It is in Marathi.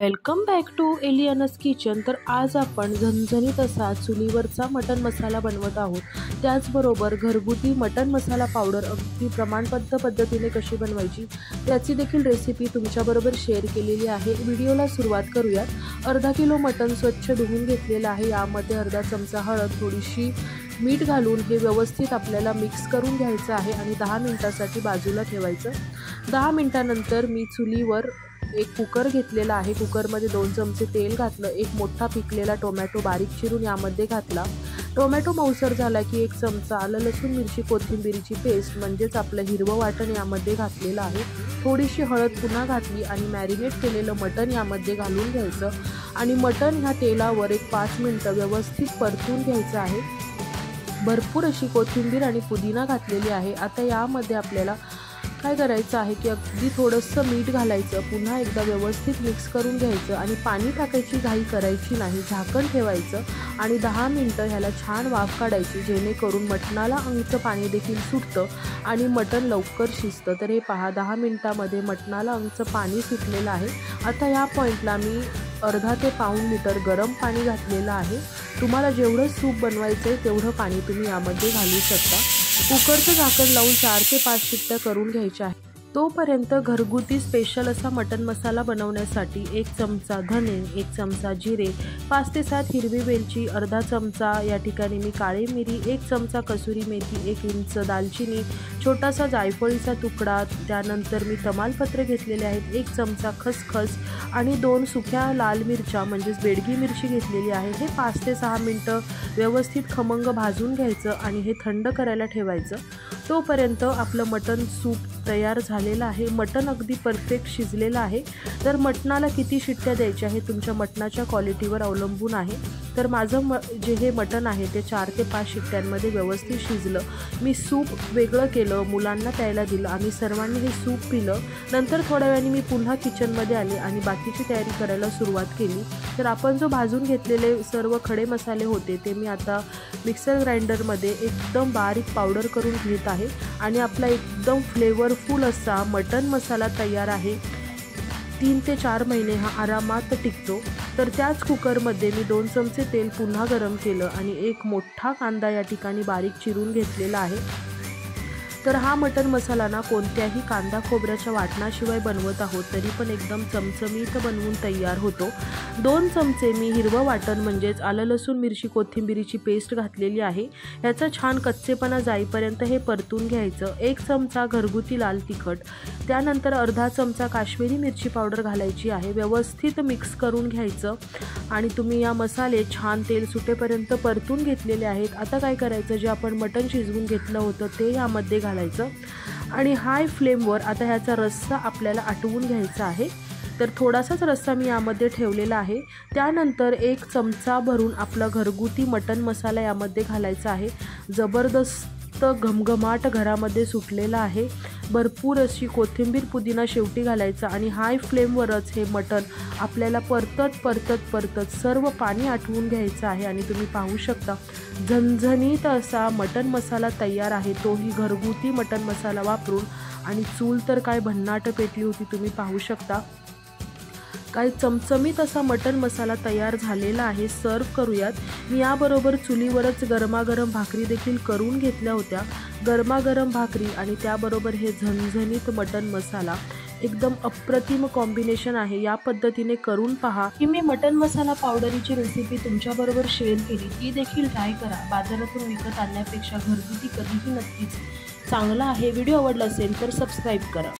Welcome back to एलियानस kitchen. तर आज आपण झणझणीत असा चुलीवरचा मटन मसाला बनवत आहोत. त्याचबरोबर घरगुती मटन मसाला पावडर अगदी प्रमाणबद्ध पद्धतीने कशी बनवायची त्याची देखील रेसिपी तुमच्याबरोबर शेअर केलेली आहे. व्हिडिओला सुरुवात करूयात. अर्धा किलो मटन स्वच्छ धुवून घेतलेलं आहे. यामध्ये अर्धा चमचा हळद थोडीशी मीठ घालून हे व्यवस्थित आपल्याला मिक्स करून घ्यायचं आहे आणि दहा मिनटासाठी बाजूला ठेवायचं. दहा मिनटानंतर मी चुलीवर एक कुकर घेतलेला आहे. कुकरमध्ये दोन चमचे तेल घातलं एक मोठा पिकलेला टोमॅटो बारीक चिरून यामध्ये घातला. टोमॅटो मऊसर झाला की एक चमचा आलं लसूण मिरची कोथिंबिरीची पेस्ट म्हणजेच आपलं हिरवं वाटण यामध्ये घातलेलं आहे. थोडीशी हळद पुन्हा घातली आणि मॅरिनेट केलेलं मटण यामध्ये घालून घ्यायचं. आणि मटण ह्या तेलावर एक पाच मिनटं व्यवस्थित परतून घ्यायचं आहे. भरपूर अशी कोथिंबीर आणि पुदिना घातलेली आहे. आता यामध्ये आपल्याला काय करायचं आहे की अगदी थोडंसं मीठ घालायचं पुन्हा एकदा व्यवस्थित मिक्स करून घ्यायचं आणि पाणी टाकायची घाई करायची नाही झाकण ठेवायचं आणि दहा मिनटं ह्याला छान वाफ काढायची जेणेकरून मटणाला अंगचं पाणी देखील सुटतं आणि मटण लवकर शिजतं. तर हे पहा दहा मिनटामध्ये मटणाला अंगचं पाणी सुटलेलं आहे. आता या पॉईंटला मी अर्धा ते पाऊण लिटर गरम पाणी घातलेलं आहे. तुम्हाला जेवढं सूप बनवायचं आहे तेवढं पाणी तुम्ही यामध्ये घालू शकता. कुकरचं झाकण लावून चार ते पाच शिट्ट्या करून घ्यायच्या आहे तोपर्यंत घरगुती स्पेशल असा मटन मसाला बनवण्यासाठी एक चमचा धने एक चमचा जिरे पाच ते सात हिरवी वेलची अर्धा चमचा या ठिकाणी मी काळी मिरी एक चमचा कसुरी मेथी एक इंच दालचिनी छोटासा जायफळीचा तुकडा त्यानंतर मी तमालपत्र घेतलेले आहेत एक चमचा खसखस आणि दोन सुक्या लाल मिरच्या म्हणजेच बेडगी मिरची घेतलेली आहे. हे पाच ते सहा मिनटं व्यवस्थित खमंग भाजून घ्यायचं आणि हे थंड करायला ठेवायचं. तोपर्यंत आपलं मटन सूप तयार झालेलं आहे. मटन अगदी परफेक्ट शिजलेलं आहे. तर मटणाला किती शिट्ट्या द्यायच्या हे तुमच्या मटणाच्या क्वालिटीवर अवलंबून आहे. तर माझं म जे हे मटण आहे ते चार ते पाच शिट्ट्यांमध्ये व्यवस्थित शिजलं. मी सूप वेगळं केलं मुलांना प्यायला दिलं आम्ही सर्वांनी हे सूप पिलं. नंतर थोड्या वेळाने मी पुन्हा किचनमध्ये आले आणि बाकीची तयारी करायला सुरुवात केली. तर आपण जो भाजून घेतलेले सर्व खडे मसाले होते ते मी आता मिक्सर ग्राइंडरमध्ये एकदम बारीक पावडर करून घेत आहे. आणि आपला एकदम फ्लेवरफुल असा मटन मसाला तयार आहे. तीन ते चार महिने हा आरामात टिकतो. तर त्याच कुकरमध्ये मी दोन चमचे तेल पुन्हा गरम केलं आणि एक मोठा कांदा या ठिकाणी बारीक चिरून घेतलेला आहे. तर हा मटन मसाला ना कोणत्याही कांदा खोबऱ्याच्या वाटणाशिवाय बनवत आहोत तरी पण एकदम चमचमीत बनवून तयार होतो. दोन चमचे मी हिरवं वाटण म्हणजेच आलं लसूण मिरची कोथिंबिरीची पेस्ट घातलेली आहे. ह्याचा छान कच्चेपणा जाईपर्यंत हे परतून घ्यायचं. एक चमचा घरगुती लाल तिखट त्यानंतर अर्धा चमचा काश्मीरी मिरची पावडर घालायची आहे. व्यवस्थित मिक्स करून घ्यायचं. आणि तुम्ही या मसाले छान तेल सुटेपर्यंत परतून घेतलेले आहेत. आता काय करायचं? जे आपण मटण शिजवून घेतलं होतं ते यामध्ये घालायचं. आणि हाय फ्लेमवर आता ह्याचा रस्सा आपल्याला आटवून घ्यायचा आहे. तर थोडासाच रस्सा मी यामध्ये ठेवलेला आहे. त्यानंतर एक चमचा भरून आपला घरगुती मटन मसाला यामध्ये घालायचा आहे. जबरदस्त घमघमाट घरामध्ये सुटलेला आहे. भरपूर अशी कोथिंबीर पुदिना शेवटी घालायचा आणि हाय फ्लेमवरच हे मटण आपल्याला परतत परतत परतत सर्व पाणी आठवून घ्यायचं आहे आणि तुम्ही पाहू शकता झणझणीत असा मटन मसाला तयार आहे तोही घरगुती मटन मसाला वापरून. आणि चूल तर काय भन्नाट पेटली होती तुम्ही पाहू शकता. काय चमचमीत असा मटन मसाला तयार झालेला आहे सर्व करूयात. मी याबरोबर चुलीवरच गरमागरम भाकरी देखील करून घेतल्या होत्या. गरमागरम भाकरी आणि त्याबरोबर हे झणझणीत मटन मसाला. एकदम अप्रतिम कॉम्बिनेशन आहे. या पद्धतीने करून पहा. की मी मटन मसाला पावडरीची रेसिपी तुमच्याबरोबर शेअर केली ती देखील ट्राय करा. बाजारातून विकत आणण्यापेक्षा घरगुती कधीही नक्कीच चांगला आहे. व्हिडिओ आवडला असेल तर सबस्क्राईब करा.